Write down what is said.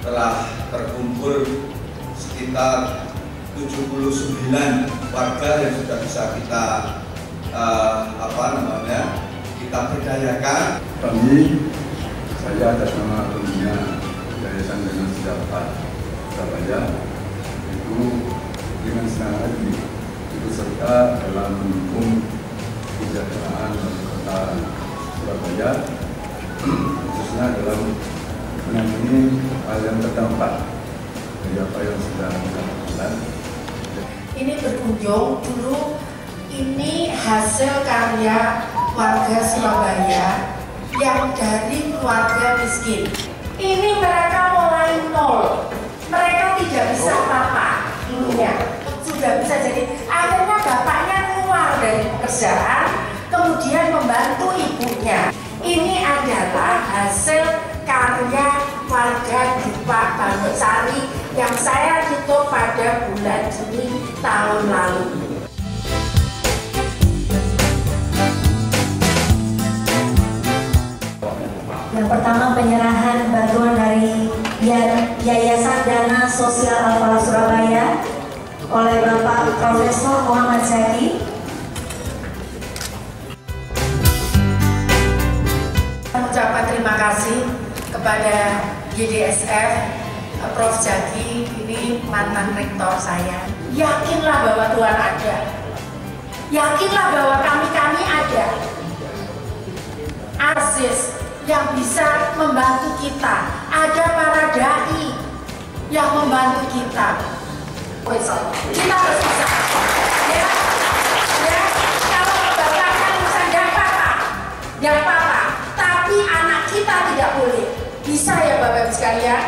telah terkumpul sekitar 79 warga yang sudah bisa kita uh, apa namanya kita berdayakan. Kami saya atas nama pembina Yayasan Dana Sejahtera Surabaya itu dengan senang hati ikut serta dalam mendukung kesejahteraan kota Surabaya khususnya dalam menangani hal yang terdampak dari apa yang sudah kita lakukan. Ini berkunjung dulu ini hasil karya warga Surabaya yang dari keluarga miskin. Ini mereka Bangunsari yang saya tutup pada bulan Juni tahun lalu. Yang pertama penyerahan bantuan dari Yayasan Dana Sosial Al Surabaya oleh Bapak Profesor Muhammad Zaki. Mengucapkan terima kasih kepada YDSF Prof. Jaki ini mantan rektor saya. Yakinlah bahwa Tuhan ada. Yakinlah bahwa kami-kami ada. Aziz yang bisa membantu kita. Ada para dai yang membantu kita. Kita harus bisa. Ya, ya. Kalau membanggakan urusan tidak apa-apa. Tapi anak kita tidak boleh. Bisa ya Bapak Ibu sekalian?